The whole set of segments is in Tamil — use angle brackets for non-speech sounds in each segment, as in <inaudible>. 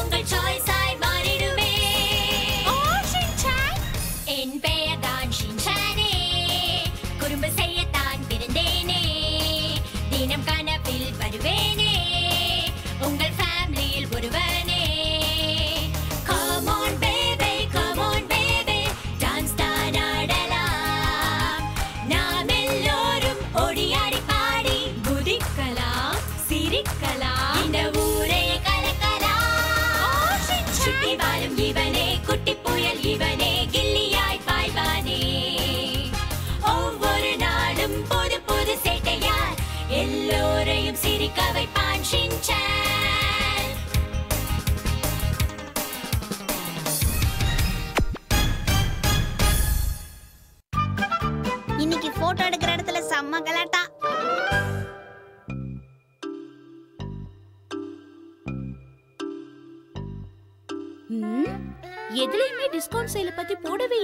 con người trói dài கலக்கலாம். வாழும் இவனே, குட்டி புயல் இவனே, கில்லியாய் பாய்வானே. ஒவ்வொரு நாளும் புது புது சேட்டையால் எல்லோரையும் சிரிக்க வைப்பான் ஷின்சான் இன்னைக்கு போட்டோ எடுக்கிற இடத்துல செம்ம கலாட்டா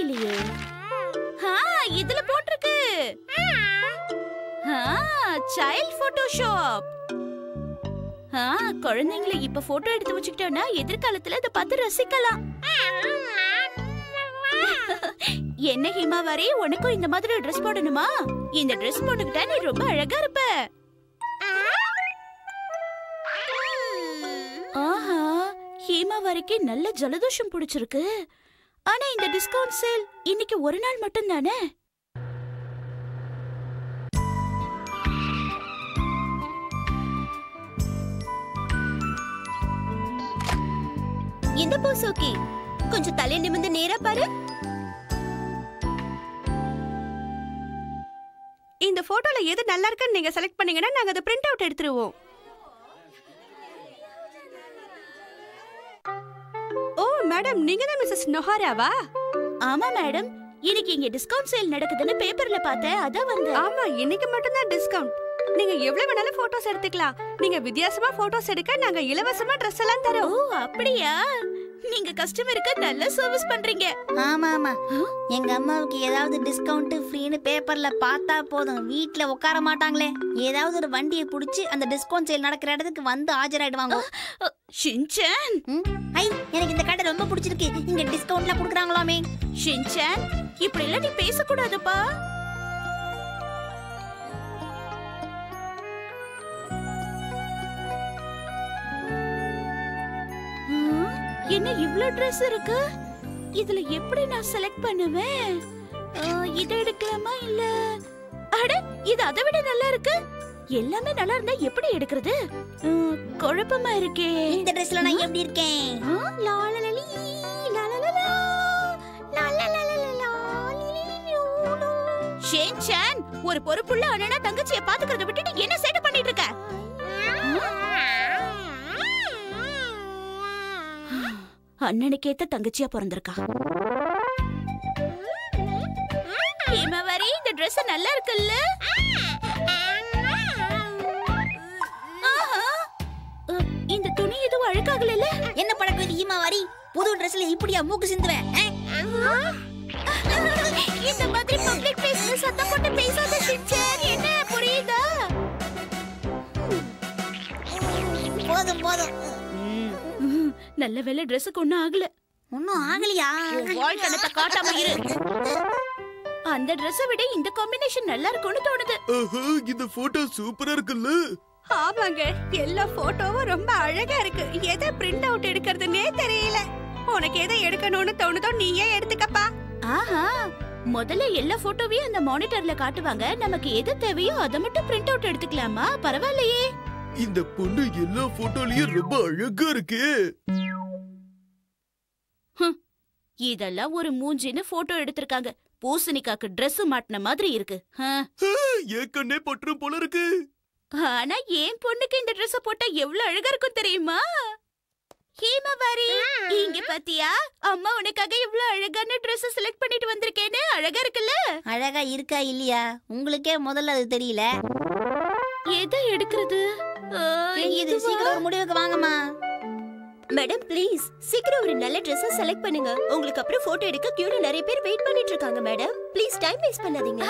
போடவே இல்லையே இதுல போட்டிருக்கு. சைல்ட் போட்டோஷாப் ஆ குழந்தைங்களை இப்ப போட்டோ எடுத்து வச்சுக்கிட்டோம்னா எதிர்காலத்துல இதை பார்த்து ரசிக்கலாம். என்ன ஹிமாவாரி உனக்கும் இந்த மாதிரி ட்ரெஸ் போடணுமா? இந்த ட்ரெஸ் போட்டுக்கிட்டா நீ ரொம்ப அழகா இருப்ப. ஆஹா ஹேமாவாரிக்கு நல்ல ஜலதோஷம் பிடிச்சிருக்கு. ஆனா இந்த டிஸ்கவுண்ட் சேல் இன்னைக்கு ஒரு நாள் மட்டும் தானே இந்த பூ ஓகே கொஞ்சம் தலை நிமிந்து நேரா பாரு. இந்த போட்டோல எது நல்லா இருக்குன்னு நீங்க செலக்ட் பண்ணீங்கன்னா நாங்க அதை பிரிண்ட் அவுட் எடுத்துருவோம். மேடம் நீங்க தான் மிஸ்ஸஸ் நொஹாராவா? ஆமா மேடம் இன்னைக்கு இங்க டிஸ்கவுண்ட் சேல் நடக்குதுன்னு பேப்பர்ல பார்த்தேன் அதான் வந்தேன். ஆமா இன்னைக்கு மட்டும் தான் டிஸ்கவுண்ட் நீங்க எவ்வளவு வேணாலும் போட்டோஸ் எடுத்துக்கலாம். நீங்க வித்தியாசமா போட்டோஸ் எடுக்க நாங்க இலவசமா ட்ரெஸ் எல்லாம் ஓ தரோம் அப்படியா? நீங்க கஸ்டமருக்கு நல்ல சர்வீஸ் பண்றீங்க. ஆமா ஆமா. எங்க அம்மாவுக்கு ஏதாவது டிஸ்கவுண்ட் ஃப்ரீன்னு பேப்பர்ல பார்த்தா போதும். வீட்ல உட்கார மாட்டாங்களே. ஏதாவது ஒரு வண்டியை புடிச்சு அந்த டிஸ்கவுண்ட் சேல் நடக்கிற இடத்துக்கு வந்து ஆஜராயிடுவாங்க. ஷின்சான்! ஐ எனக்கு இந்த கடை ரொம்ப பிடிச்சிருக்கு. இங்க டிஸ்கவுண்ட்ல குடுக்குறாங்களாமே. ஷின்சான் இப்படி எல்லாம் நீ பேசக்கூடாதுப்பா. என்ன இவ்ளோ Dress இருக்கு? இதுல எப்படி நான் செலக்ட் பண்ணுவேன்? இதை எடுக்கலாமா இல்ல? அட இது அதை விட நல்லா இருக்கு. எல்லாமே நல்லா இருந்தா எப்படி எடுக்கிறது? குழப்பமா இருக்கே. இந்த ட்ரெஸ்ல நான் எப்படி இருக்கேன்? லாலலலி, லாலலலா, லாலலலலலா, லிலிலிலிலூலு. ஷேன்சான், ஒரு பொறுப்புள்ள அண்ணனா தங்கச்சியை பாத்துக்கிறத விட்டுட்டு என்ன சேட்டை பண்ணிட்டு இருக்க அண்ணனுக்கு ஏத்த தங்கச்சியா பிறந்திருக்கா. ஹேமவரி இந்த Dress நல்லா இருக்குல்ல? இந்த துணி எதுவும் அழுக்காகல என்ன பழக்கம் இது ஈமா வாரி புது ட்ரெஸ்ல இப்படியா மூக்கு சிந்துவேன்? இந்த மாதிரி பப்ளிக் பிளேஸ்ல சத்தம் போட்டு பேசாத சிச்சர் என்ன புரியுதா? போதும் போதும். நல்ல வேலை ட்ரெஸ்ஸுக்கு ஒண்ணும் ஆகல. ஒன்னும் ஆகலையா? உன் வாழ்த்தனத்தை காட்டாம இரு. அந்த Dress-அ விட இந்த காம்பினேஷன் நல்லா இருக்கும்னு தோணுது. இந்த போட்டோ சூப்பரா இருக்குல்ல. ஆமாங்க எல்லா போட்டோவும் ரொம்ப அழகா இருக்கு. எதை பிரிண்ட் அவுட் எடுக்கிறதுனே தெரியல. உனக்கு எதை எடுக்கணும்னு தோணுதோ நீயே எடுத்துக்கப்பா. ஆஹா முதல்ல எல்லா போட்டோவையும் அந்த மானிட்டர்ல காட்டுவாங்க. நமக்கு எது தேவையோ அதை மட்டும் பிரிண்ட் அவுட் எடுத்துக்கலாமா? பரவாயில்லையே. இந்த பொண்ணு எல்லா போட்டோலயும் ரொம்ப அழகா இருக்கு. இதெல்லாம் ஒரு மூஞ்சின்னு போட்டோ எடுத்திருக்காங்க. பூசணிக்காக்கு Dress மாட்டின மாதிரி இருக்கு. கண்ணே பற்றும் போல இருக்கு. ஆனா என் பொண்ணுக்கு இந்த Dress போட்டா எவ்வளவு அழகா இருக்கும் தெரியுமா? ஹேமவாரி இங்க பாத்தியா? அம்மா உனக்காக இவ்வளவு அழகான Dress செலக்ட் பண்ணிட்டு வந்திருக்கேன்னு அழகா இருக்குல்ல? அழகா இருக்கா இல்லையா? உங்களுக்கே முதல்ல அது தெரியல. எதை எடுக்கிறது? இதுவா? சீக்கிரம் முடிவுக்கு வாங்கம்மா. மேடம் ப்ளீஸ் சீக்கிரம் ஒரு நல்ல ட்ரெஸ்ஸா செலக்ட் பண்ணுங்க. உங்களுக்கு அப்புறம் போட்டோ எடுக்க கியூல நிறைய பேர் வெயிட் பண்ணிட்டு இருக்காங்க மேடம் ப்ளீஸ் டைம் வேஸ்ட் பண்ணாதீங்க.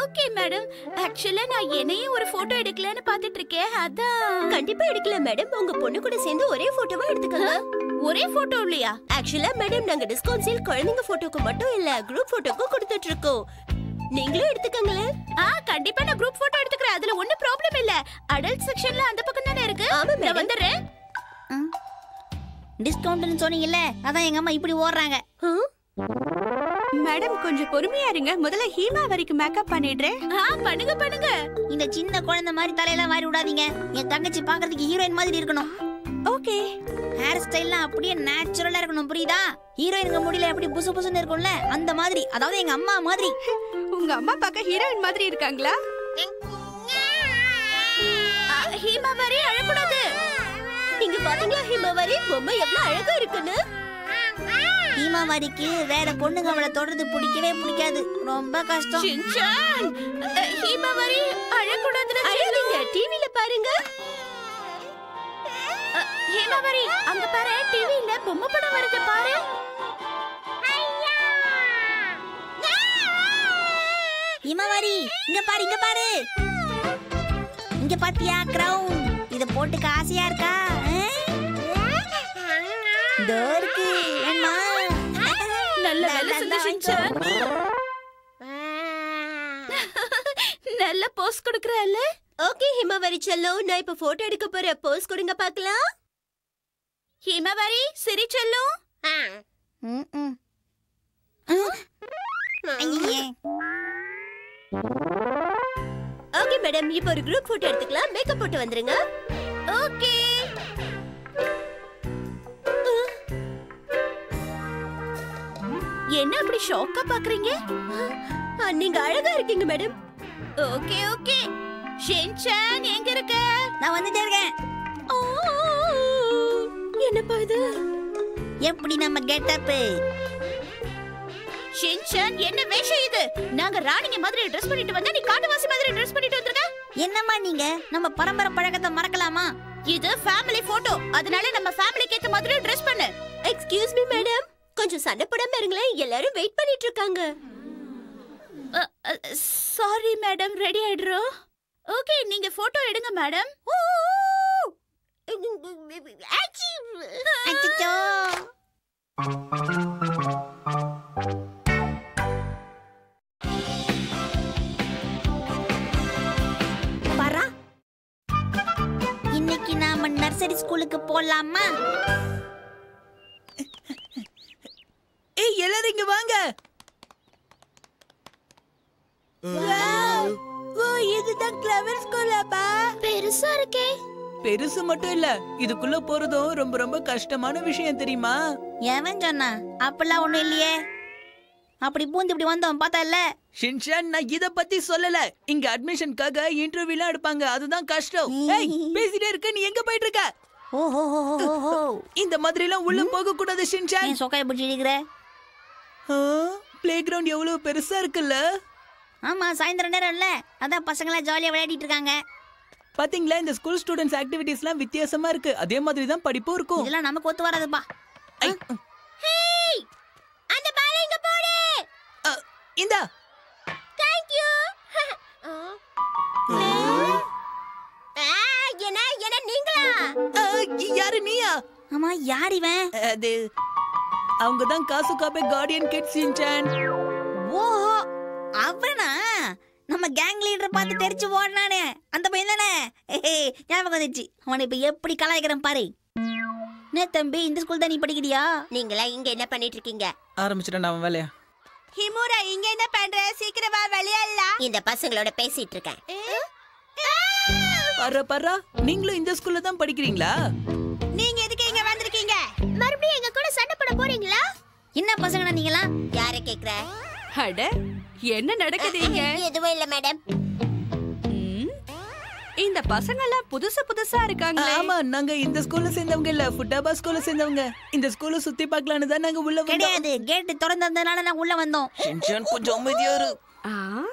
ஓகே மேடம் ஆக்சுவலா நான் என்னையும் ஒரு போட்டோ எடுக்கலாம்னு பாத்துட்டு இருக்கேன். அதான். கண்டிப்பா எடுக்கலாம் மேடம் உங்க பொண்ணு கூட சேர்ந்து ஒரே போட்டோவா எடுத்துக்கோங்க. ஒரே போட்டோ இல்லையா? ஆக்சுவலா மேடம் நாங்க டிஸ்கவுண்ட் சேல் குழந்தைங்க போட்டோக்கு மட்டும் இல்ல குரூப் போட்டோக்கும் கொடுத்துட்டு இருக்கோம். நீங்களும் எடுத்துக்கங்களேன். ஆ கண்டிப்பா நான் குரூப் போட்டோ எடுத்துக்கிறேன். அதுல ஒண்ணும் ப்ராப்ளம் இல்ல. அடல்ட் செக்ஷன்ல அந்த பக்கம் தானே இருக்கு? ஆமா, நான் madam. டிஸ்கவுண்ட்னு சொன்னீங்கல்ல அதான் எங்க அம்மா இப்படி ஓடுறாங்க. மேடம் கொஞ்சம் பொறுமையா இருங்க. முதல்ல ஹீமா வரைக்கும் மேக்கப் பண்ணிடுறேன் ஆ பண்ணுங்க பண்ணுங்க. இந்த சின்ன குழந்தை மாதிரி தலையெல்லாம் மாறி விடாதீங்க. என் தங்கச்சி பாக்குறதுக்கு ஹீரோயின் மாதிரி இருக்கணும். ஓகே. ஹேர் ஸ்டைல்லாம் அப்படியே நேச்சுரலா இருக்கணும் புரியுதா? ஹீரோயினுங்க முடியல எப்படி புசு புசுன்னு இருக்கும்ல அந்த மாதிரி. அதாவது எங்க அம்மா மாதிரி. உங்க அம்மா பார்க்க ஹீரோயின் மாதிரி இருக்காங்களா? ஹீமா மாதிரி அழக்கூடாது. நீங்க பாத்தீங்களா ஹிமவரி? பொம்மை எவ்வளவு அழகா இருக்குன்னு? ஹீமாவாரிக்கு வேற பொண்ணுங்க அவளை தொடர்ந்து பிடிக்கவே பிடிக்காது. ரொம்ப கஷ்டம். சின்சான்! அ, ஹீமா மாதிரி அழக்கூடாதுன்னு அழாதீங்க. டிவில பாருங்க. அ, ஹீமா மாதிரி அங்க பாரு டிவில பொம்மை படம் வருது பாரு. ஹீமாவாரி இங்க பாரு இங்க பாரு. இங்க பாத்தியா கிரவுன் இத போட்டுக்க ஆசையா இருக்கா? வேணுமா நல்ல வேலை செஞ்ச சின்சான் நல்ல போஸ் கொடுக்கறல்ல ஓகே ஹிமவரி செல்லம் நான் இப்ப போட்டோ எடுக்க போறேன் போஸ் கொடுங்க பார்க்கலாம். ஹீமாவாரி சிரி. ஐயே. Okay madam. இப்போ ஒரு குரூப் போட்டோ எடுத்துக்கலாம். மேக்கப் போட்டு வந்துருங்க. ஓகே. என்ன அப்படி ஷாக்கா பாக்குறீங்க? நீங்க அழகா இருக்கீங்க மேடம் ஓகே ஓகே. ஷின்சான் எங்க இருக்க? நான் வந்துட்டே இருக்கேன். என்னப்பா இது? எப்படி நம்ம கெட்டப் ஷின்சான் என்ன வேஷம் இது? நாங்க ராணிங்க மாதிரி ட்ரெஸ் பண்ணிட்டு வந்தா நீ காட்டுவாசி மாதிரி ட்ரெஸ் பண்ணிட்டு வந்திருக்க? என்னம்மா நீங்க? நம்ம பரம்பரை பழக்கத்தை மறக்கலாமா? இது ஃபேமிலி போட்டோ அதனால நம்ம ஃபேமிலிக்கு ஏத்த மாதிரி ட்ரெஸ் பண்ணு. எக்ஸ்கியூஸ் மீ மேடம் கொஞ்சம் சண்டை போடாம இருங்களேன். எல்லாரும் வெயிட் பண்ணிட்டு இருக்காங்க சாரி மேடம் ரெடி ஆயிடுறோம். ஓகே நீங்க போட்டோ எடுங்க மேடம் இன்னைக்கு நாம நர்சரி ஸ்கூலுக்கு போலாமா? ஏய் எல்லாரும் இங்க வாங்க. ஓ இதுதான் கிளவர் ஸ்கூலாப்பா பெருசா இருக்கே. பெருசு மட்டும் இல்ல இதுக்குள்ள போறதும் ரொம்ப ரொம்ப கஷ்டமான விஷயம் தெரியுமா? எவன் சொன்னா? அப்பெல்லாம் ஒண்ணும் இல்லையே. அப்படி பூந்து இப்படி வந்தோம் பார்த்தா ஷின்ஷான் நான் இத பத்தி சொல்லல. இங்க அட்மிஷனுக்காக இன்டர்வியூலாம் எடுப்பாங்க அதுதான் கஷ்டம். ஏய் பேசிட்டே இருக்க நீ எங்க போயிட்டு இருக்க ஓஹோ இந்த மாதிரி எல்லாம் உள்ள போக கூடாது ஷின்ஷான் சொக்காய பிடிச்சி இருக்கிற? பிளே கிரவுண்ட் எவ்வளவு பெருசா இருக்குல்ல? ஆமா சாயந்தரம் நேரம் இல்ல. அதான் பசங்களாம் ஜாலியா விளையாடிட்டு இருக்காங்க. பாத்தீங்களா இந்த ஸ்கூல் ஸ்டூடெண்ட்ஸ் ஆக்டிவிட்டீஸ்லாம் வித்தியாசமா இருக்கு. அதே மாதிரி தான் படிப்பும் இருக்கும். இதெல்லாம் நமக்கு ஒத்து வராதுப்பா. ஐ, அந்த பாலை இங்க போடு! இந்தா. தேங்க் யூ <laughs> என்ன என்ன நீங்களா? யாரு நீயா? ஆமா யார் இவன்? அது அவங்க தான் காசு காப்பே கார்டியன் கிட்ஸ் ஷின்சான் ஓஹோ அவனா? நம்ம கேங் லீடர் பார்த்து தெரிச்சு ஓடினானே அந்த பையன் தானே? ஞாபகம் வந்துச்சு அவனை இப்ப எப்படி கலாய்க்கிறேன் பாரு. என்ன தம்பி இந்த ஸ்கூல் தான் நீ படிக்கிறியா? நீங்களா இங்க என்ன பண்ணிட்டு இருக்கீங்க? ஆரம்பிச்சிட்டேன் அவன் வேலையா. ஹிமுரா இங்க என்ன பண்ற? சீக்கிரம் வா விளையாடலாம் இந்த பசங்களோட பேசிட்டு இருக்கேன். பர்றா பர்றா நீங்களும் இந்த ஸ்கூல்ல தான் படிக்கிறீங்களா? நீங்க நீங்களா யார கேக்குற? அட என்ன நடக்குது இங்க? எதுவும் இல்ல மேடம். ம், இந்த பசங்க எல்லாம் புதுசு புதுசா இருக்காங்களே. ஆமா நாங்க இந்த ஸ்கூல்ல சேர்ந்தவங்க இல்ல ஃபுட்டாபா ஸ்கூல்ல சேர்ந்தவங்க. இந்த ஸ்கூல்ல சுத்தி பார்க்கலான்னு தான் நாங்க உள்ள வந்தோம். கிடையாது. கேட்டு திறந்ததுனால நான் உள்ள வந்தோம். ஷின்சான் கொஞ்சம் அமைதியா இரு. ஆ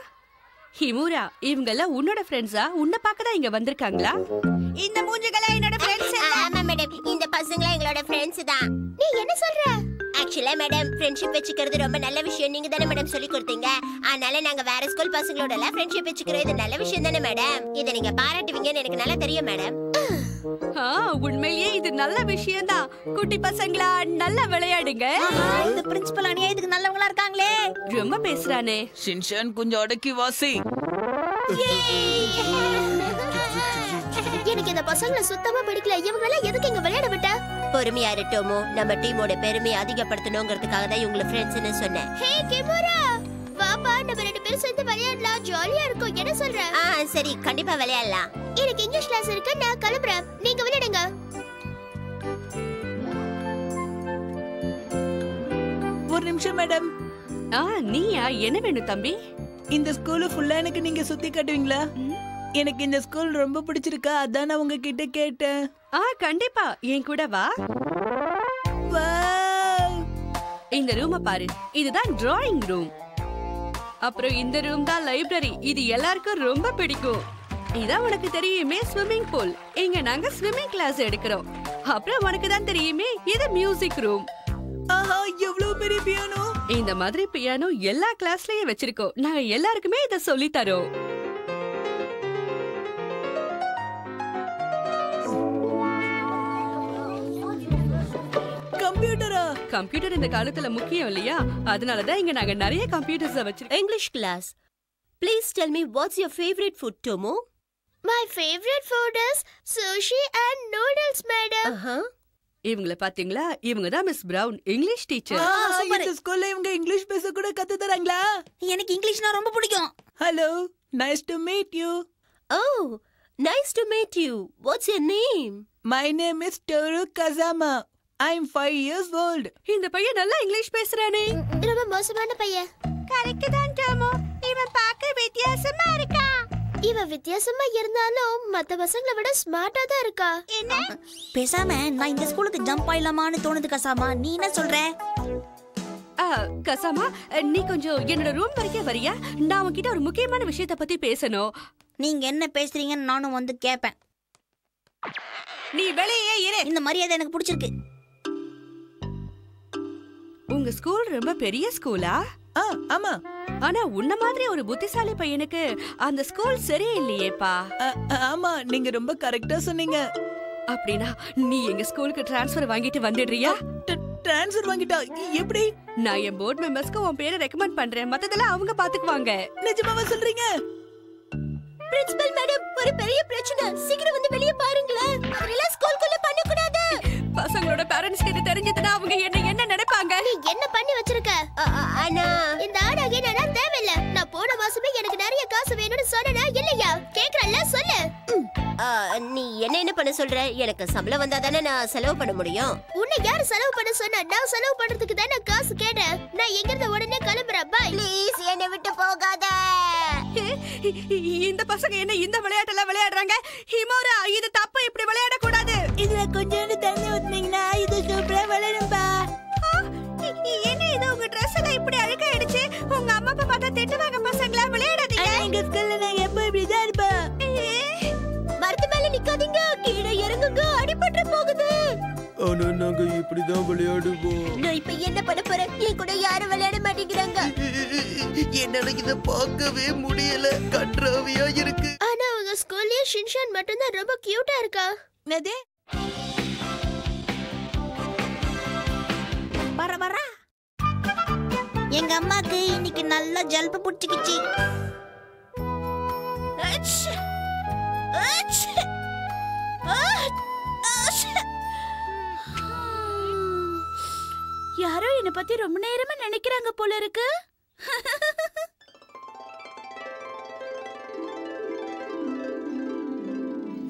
ஹிமுரா இவங்க எல்லாம் உன்னோட ஃப்ரெண்ட்ஸா உன்னை பார்க்க தான் இங்க வந்திருக்காங்களா? இந்த மூஞ்சிகளா என்னோட ஃப்ரெண்ட்ஸ் ஆமா மேடம். இந்த பசங்களா எங்களோட ஃப்ரெண்ட்ஸ் தான். நீ என்ன சொல்ற? ஆக்சுவலா மேடம் ஃப்ரெண்ட்ஷிப் வச்சுக்கிறது ரொம்ப நல்ல விஷயம். நீங்க தானே மேடம் சொல்லி கொடுத்தீங்க. அதனால நாங்க வேற ஸ்கூல் பசங்களோட எல்லாம் ஃப்ரெண்ட்ஷிப் வச்சுக்கிறோம். இது நல்ல விஷயம் தானே மேடம் இதை நீங்க பாராட்டுவீங்கன்னு எனக்கு நல்லா தெரியும் மேடம் ஆ, உண்மையிலேயே இது நல்ல விஷயம்தான். குட்டி பசங்களா நல்லா விளையாடுங்க. இந்த பிரின்சிபல் அநியாயத்துக்கு நல்லவங்களா இருக்காங்களே. ரொம்ப பேசுறானே. ஷின்ஷான் கொஞ்சம் அடக்கி வாசி. எனக்கு இந்த பசங்களை சுத்தமா பிடிக்கல. இவங்களெல்லாம் எதுக்கு இங்க விளையாட விட்ட? பொறுமையா இருட்டோமோ நம்ம டீமோட பெருமையை அதிகப்படுத்தணுங்கிறதுக்காக தான் இவங்கள ஃப்ரெண்ட்ஸ்னு சொன்னேன். Hey Kimura! வாப்பா நம்ம ரெண்டு பேரும் சேர்ந்து விளையாடலாம். ஜாலியா இருக்கும். என்ன சொல்ற? ஆ சரி கண்டிப்பா விளையாடலாம். எனக்கு இங்கிலீஷ் கிளாஸ் இருக்கு. நான் கிளம்புறேன். நீங்க விளையாடுங்க. ஒரு நிமிஷம் மேடம். ஆ நீயா? என்ன வேணும் தம்பி? இந்த ஸ்கூல் ஃபுல்லா எனக்கு நீங்க சுத்தி காட்டுவீங்களா? எனக்கு இந்த ஸ்கூல் ரொம்ப பிடிச்சிருக்கா அதான் நான் உங்ககிட்ட கேட்டேன். ஆ கண்டிப்பா. என் கூட வா! இந்த ரூம பாரு. இதுதான் டிராயிங் ரூம் அப்புறம் இந்த ரூம் தான் லைப்ரரி இது எல்லாருக்கும் ரொம்ப பிடிக்கும். இதான் உனக்கு தெரியுமே ஸ்விம்மிங் பூல் இங்க நாங்க ஸ்விம்மிங் கிளாஸ் எடுக்கிறோம். அப்புறம் உனக்கு தான் தெரியுமே இது மியூசிக் ரூம் ஆஹா எவ்வளவு பெரிய பியானோ இந்த மாதிரி பியானோ எல்லா கிளாஸ்லயும் வச்சிருக்கோம். நாங்க எல்லாருக்குமே இத சொல்லி தரோம். கம்ப்யூட்டரா? கம்ப்யூட்டர் இந்த காலத்துல முக்கியம் இல்லையா? அதனாலதான் இங்க நாங்க நிறைய கம்ப்யூட்டர்ஸ் வச்சிருக்கோம். English class please tell me what's your favourite food Tomo my favourite food is sushi and noodles madam இவங்கள பாத்தீங்களா? இவங்க தான் மிஸ் பிரவுன் இங்கிலீஷ் டீச்சர். இந்த ஸ்கூல்ல இவங்க இங்கிலீஷ் பேச கூட கத்து தராங்களா? எனக்கு இங்கிலீஷ்னா ரொம்ப பிடிக்கும். Hello nice to meet you oh nice to meet you what's your name my name is Toru Kazama I am five years old இந்த பையன் நல்லா இங்கிலீஷ் பேசுறானே. ரொம்ப மோசமான பையன். கரெக்ட் தான் டோமோ. இவன் பார்க்க வித்தியாசமா இருக்கான் இவன் வித்தியாசமா இருந்தாலும் மத்த பசங்களை விட ஸ்மார்ட்டா தான் இருக்கா. என்ன? பேசாம நான் இந்த ஸ்கூலுக்கு ஜம்ப் ஆயிடலாமான்னு தோணுது கசாமா. நீ என்ன சொல்ற? ஆ, கசாமா நீ கொஞ்சம் என்னோட ரூம் வரைக்கும் வரியா? நான் உன்கிட்ட ஒரு முக்கியமான விஷயத்த பத்தி பேசணும். நீங்க என்ன பேசுறீங்கன்னு நானும் வந்து கேட்பேன் நீ வெளியே இரு. இந்த மரியாதை எனக்கு பிடிச்சிருக்கு. உங்க ஸ்கூல் ரொம்ப பெரிய ஸ்கூலா? ஆ ஆமா. ஆனா உன்ன மாதிரி ஒரு புத்திசாலி பையனுக்கு அந்த ஸ்கூல் சரியில்லையேப்பா. ஆ, ஆமா நீங்க ரொம்ப கரெக்டா சொன்னீங்க. அப்படின்னா நீ எங்க ஸ்கூலுக்கு டிரான்ஸ்ஃபர் வாங்கிட்டு வந்துடுறியா? ட்ரான்ஸ்ஃபர் வாங்கிட்டா எப்படி? நான் என் போர்ட் மெம்பர்ஸ்க்கு உன் பேரை ரெக்கமெண்ட் பண்றேன். மத்ததெல்லாம் அவங்க பாத்துக்குவாங்க. நிஜமாவா சொல்றீங்க? பிரின்சிபல் மேடம் ஒரு பெரிய பிரச்சனை. சீக்கிரம் வந்து வெளிய பாருங்களேன். அதெல்லாம் ஸ்கூலுக்குள்ள எங்களோட பேரண்ட்ஸ் கிட்ட தெரிஞ்சதுன்னா அவங்க என்ன என்ன நினைப்பாங்க? நீ என்ன பண்ணி வச்சிருக்க? ஆனா இந்த ஆடாக நான் தேவையில்ல. நான் போன மாசமே எனக்கு நிறைய காசு வேணும்னு சொன்னனா இல்லையா? கேக்குறல்ல சொல்லு. நீ என்ன என்ன பண்ண சொல்ற? எனக்கு சம்பளம் வந்தா தானே நான் செலவு பண்ண முடியும். உன்னை யாரு செலவு பண்ண சொன்னா நான் செலவு பண்றதுக்கு தானே காசு கேட்டேன். நான் எங்க இருந்து உடனே கிளம்புறேன் பாய் ப்ளீஸ் என்னை விட்டு போகாத. இந்த பசங்க என்ன இந்த விளையாட்டெல்லாம் விளையாடுறாங்க? ஹிமோரா இது தப்பு இப்படி விளையாட கூடாது இதுல கொஞ்சோண்டு தண்ணி ஊத்துனீங்கன்னா இது சூப்பரா வளரும்பா என்ன இது? உங்க Dress எல்லாம் இப்படி அழுக்காயிடுச்சு. உங்க அம்மா அப்பா பார்த்தா திட்டுவாங்க இப்படிதான் விளையாடுவோம். நான் இப்ப என்ன பண்ண போறேன்? என் கூட யாரும் விளையாட மாட்டேங்கிறாங்க. என்னால இத பார்க்கவே முடியல. கன்றாவியா இருக்கு. ஆனா உங்க ஸ்கூல்லயே ஷின்ஷான் மட்டும்தான் ரொம்ப கியூட்டா இருக்கா? என்னது? வர வர. எங்க அம்மாக்கு இன்னைக்கு நல்ல ஜல்பு பிடிச்சிக்கிச்சு. அச்சு. அச்சு. என்ன பத்தி ரொம்ப நேரமா நினைக்கிறாங்க போல இருக்கு.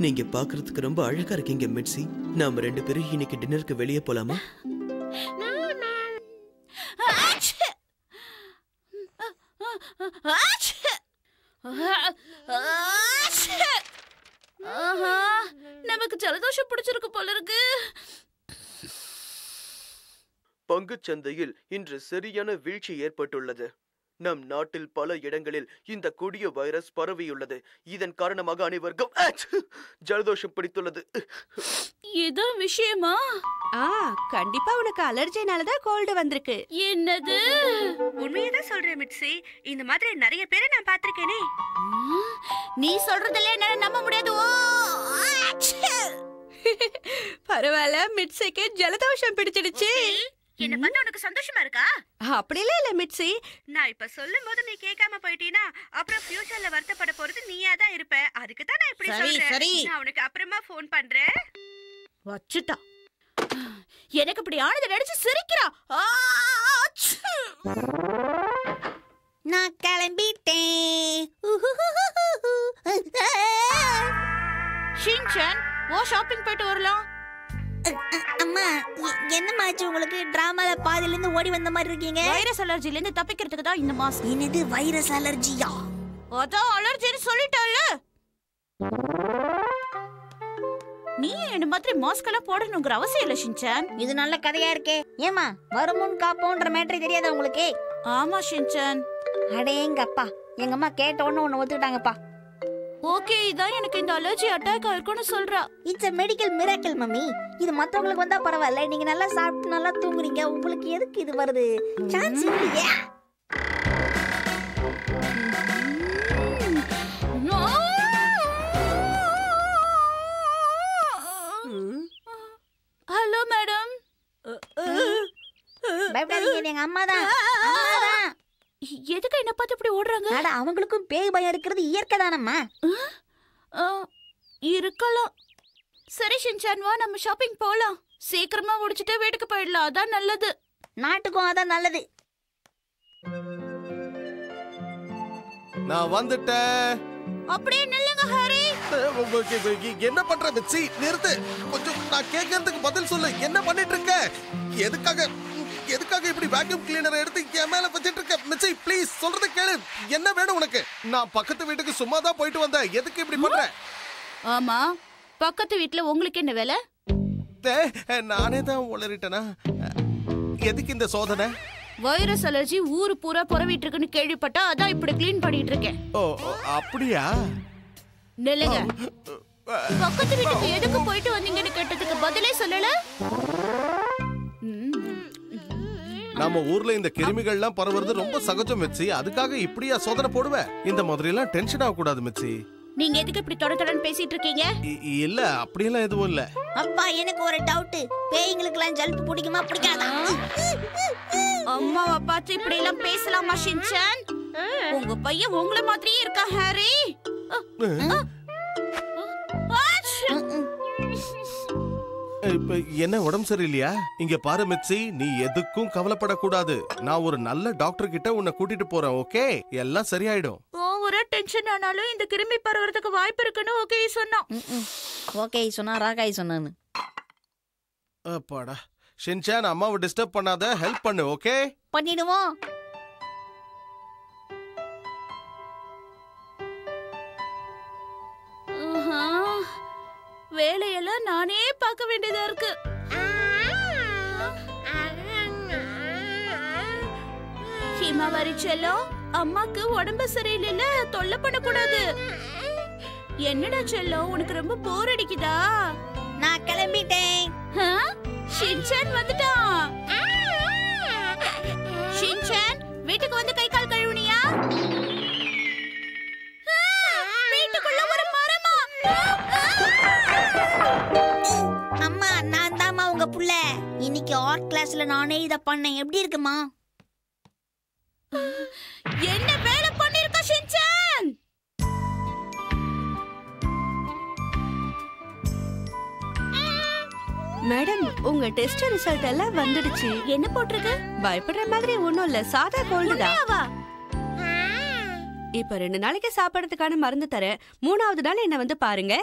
நீங்க பாக்குறதுக்கு ரொம்ப அழகா இருக்கீங்க மிட்சி நாம ரெண்டு பேரும் இன்னைக்கு டின்னருக்கு வெளியே போலாமா? நமக்கு ஜலதோஷம் பிடிச்சிருக்கு போல இருக்கு. பங்குச் சந்தையில் இன்று சரியான வீழ்ச்சி ஏற்பட்டுள்ளது. நம் நாட்டில் பல இடங்களில் இந்த கொடிய வைரஸ் பரவியுள்ளது. இதன் காரணமாக அனைவருக்கும்! ஜலதோஷம் பிடித்துள்ளது. இதான் விஷயமா? ஆ கண்டிப்பா உனக்கு அலர்ஜினால தான் கோல்டு வந்திருக்கு. என்னது? உண்மையை தான் சொல்றேன் மிட்சி இந்த மாதிரி நிறைய பேரை நான் பாத்திருக்கேனே நீ சொல்றதுல என்னால நம்ப முடியாது. ஓ. பரவாயில்ல மிட்ஸிக்கு ஜலதோஷம் பிடிச்சிடுச்சு. என்ன பார்த்தா உனக்கு சந்தோஷமா இருக்கா? அப்படிலாம் இல்ல மிட்ஸி. நான் இப்ப சொல்லும் போது நீ கேட்காம போயிட்டீனா அப்புறம் ஃபியூச்சர்ல வருத்தப்பட போறது நீயா தான் இருப்ப. அதுக்கு தான் நான் இப்படி சொல்றேன். நான் உனக்கு அப்புறமா ஃபோன் பண்றேன். வச்சுட்டா. எனக்கு இப்படி ஆனதை நினைச்சு சிரிக்கிறா. நான் கிளம்பிட்டேன். ஷின்சான் ஓ ஷாப்பிங் போயிட்டு வரலாம். அம்மா எ- என்னமாச்சு உங்களுக்கு? டிராமால பாதியில இருந்து ஓடி வந்த மாதிரி இருக்கீங்க? வைரஸ் அலர்ஜில இருந்து தப்பிக்கிறதுக்கு தான் இந்த மாஸ்க் என்னது வைரஸ் அலர்ஜியா? அதான் அலர்ஜின்னு சொல்லிட்டல்ல. நீ என்ன மாதிரி மாஸ்க் எல்லாம் போடணுங்கிற அவசியம் இல்ல ஷின்சான் இது நல்ல கதையா இருக்கே. ஏமா வருமுன் காப்போன்ற மேட்ரு தெரியாதா உங்களுக்கு? ஆமா ஷின்சான் அடேங்க அப்பா எங்க அம்மா கேட்ட உடனே ஒத்துக்கிட்டாங்கப்பா. ஓகே இதான் எனக்கு இந்த அலர்ஜி அட்டாக் ஆயிருக்கும்னு சொல்றா. It's a medical miracle mummy. இது மத்தவங்களுக்கு வந்தா பரவாயில்ல. நீங்க நல்லா சாப்பிட்டு நல்லா தூங்குறீங்க. உங்களுக்கு எதுக்கு இது வருது? சான்ஸ் இல்லையே. ஹலோ மேடம் பயப்படாதீங்க எங்க அம்மா தான் எதுக்கு என்ன பார்த்து இப்படி ஓடுறாங்க? அட அவங்களுக்கும் பேய் பயம் இருக்கிறது இயற்கை தானம்மா. ஆ, இருக்கலாம். சரி ஷின்சான் வா நம்ம ஷாப்பிங் போலாம். சீக்கிரமா முடிச்சிட்டு வீட்டுக்கு போயிடலாம். அதான் நல்லது. நாட்டுக்கும் அதான் நல்லது. நான் வந்துட்டேன். அப்படியே நில்லுங்க ஹாரி. என்ன பண்ற மிச்சி நிறுத்து. கொஞ்சம் நான் கேட்கறதுக்கு பதில் சொல்லு. என்ன பண்ணிட்டு இருக்க? எதுக்காக எதுக்காக இப்படி வேக்யூம் கிளீனர் எடுத்து என் மேல வச்சிட்டு இருக்க மிச்சி ப்ளீஸ் சொல்றத கேளு. என்ன வேணும் உனக்கு? நான் பக்கத்து வீட்டுக்கு சும்மா தான் போயிட்டு வந்தேன். எதுக்கு இப்படி பண்ற? ஆமா. பக்கத்து வீட்ல உங்களுக்கு என்ன வேலை? நானே தான் உளறிட்டேனா? எதுக்கு இந்த சோதனை? வைரஸ் அலர்ஜி ஊரு பூரா புறவிட்டு இருக்குன்னு கேள்விப்பட்டா அதான் இப்படி க்ளீன் பண்ணிட்டு இருக்கேன். ஓ அப்படியா? நில்லுங்க. பக்கத்து வீட்டுக்கு எதுக்கு போயிட்டு வந்தீங்கன்னு கேட்டதுக்கு பதிலே சொல்லல. நம்ம ஊர்ல இந்த கிருமிகள்லாம் பரவுறது ரொம்ப சகஜம் மிச்சி அதுக்காக இப்படியா சோதனை போடுவேன் இந்த மாதிரி எல்லாம் டென்ஷன் ஆக கூடாது மிச்சி நீங்க எதுக்கு இப்படி தொட தொடன்னு பேசிட்டு இருக்கீங்க? இல்ல அப்படியெல்லாம் எதுவும் இல்ல. அப்பா எனக்கு ஒரு டவுட் பேய்ங்களுக்கெல்லாம் ஜல்பு பிடிக்குமா பிடிக்காதா? அம்மாவை பார்த்து இப்படி எல்லாம் பேசலாமா ஷின்சான் உங்க பையன் உங்கள மாதிரியே இருக்கா ஹாரி? இப்ப என்ன உடம்பு சரியில்லையா? இங்க பாரு மிச்சி நீ எதுக்கும் கவலைப்படக்கூடாது. நான் ஒரு நல்ல டாக்டர் கிட்ட உன்னை கூட்டிட்டு போறேன் ஓகே எல்லாம் சரியாயிடும். ஓவரா டென்ஷன் ஆனாலும் இந்த கிருமி பரவறதுக்கு வாய்ப்பு இருக்குன்னு ஓகே சொன்னான். ஓகே சொன்னா ராகாய் சொன்னான்னு. அப்பாடா. ஷின்சான் அம்மாவை டிஸ்டர்ப் பண்ணாத ஹெல்ப் பண்ணு ஓகே பண்ணிடுவோம். வேலையெல்லாம் நானே பார்க்க வேண்டியதா இருக்கு. ஹிமாவரி செல்லம் அம்மாக்கு உடம்பு சரியில்லைல தொல்லை பண்ணக்கூடாது. என்னடா செல்லம் உனக்கு ரொம்ப போர் அடிக்குதா? நான் கிளம்பிட்டேன்? ஷின்சான் வந்துட்டான். ஷின்சான் வீட்டுக்கு வந்து கை கால் கழுவுனியா? வீட்டுக்குள்ள ஒரு மரமா? புள்ள. இன்னைக்கு ஆர்ட் கிளாஸ்ல நானே இத பண்ணேன். எப்படி இருக்குமா? என்ன வேலை பண்ணிருக்க ஷின்சான் மேடம் உங்க டெஸ்ட் ரிசல்ட் எல்லாம் வந்துடுச்சு. என்ன போட்டிருக்கு? பயப்படுற மாதிரி ஒண்ணும் இல்ல. சாதா கோல்டு தான்? இப்ப ரெண்டு நாளைக்கு சாப்பிடறதுக்கான மருந்து தரேன். மூணாவது நாள் என்ன வந்து பாருங்க.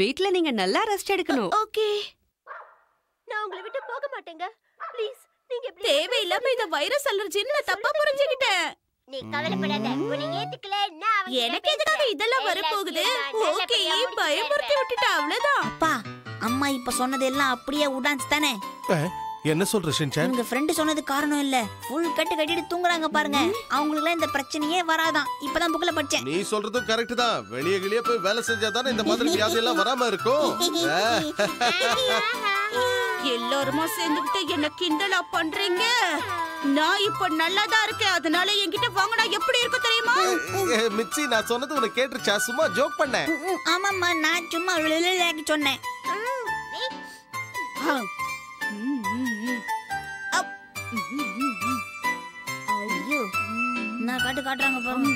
வீட்ல நீங்க நல்லா ரெஸ்ட் எடுக்கணும். ஓகே. நான் உங்களை விட்டு போக மாட்டேங்க. ப்ளீஸ் நீங்க தேவையில்லாம இத வைரஸ் அலர்ஜின்னு நான் தப்பா புரிஞ்சுக்கிட்டேன். நீ கவலைப்படாத உன்னை ஏத்துக்கல நான் அவங்க எனக்கு எதுக்காக இதெல்லாம் வரப்போகுது? ஓகே பயமுறுத்தி விட்டுட்டா அவ்வளவுதான். அப்பா அம்மா இப்ப சொன்னது எல்லாம் அப்படியே உடான்ஸ் தானே? என்ன சொல்ற ஷின்சான் உங்க ஃப்ரெண்டு சொன்னது காரணம் இல்ல. ஃபுல் கட்டு கட்டிட்டு தூங்குறாங்க பாருங்க. அவங்களுக்கு இந்த பிரச்சனையே வராதான். இப்பதான் புக்ல படிச்சேன். நீ சொல்றதும் கரெக்ட் தான். வெளியே வெளியே போய் வேலை செஞ்சா தானே இந்த மாதிரி வியாதி எல்லாம் வராம இருக்கும். எல்லாருமா சேர்ந்துகிட்டு என்ன கிண்டலா பண்றீங்க? நான் இப்ப நல்லாதான் இருக்கேன். அதனால என்கிட்ட வாங்கினா எப்படி இருக்கும் தெரியுமா? மிச்சி நான் சொன்னது உனக்கு கேட்டுருச்சா? சும்மா ஜோக் பண்ணேன். ம், ம், ஆமாம்மா நான் சும்மா சொன்னேன். காட்டுறாங்க பாருங்க.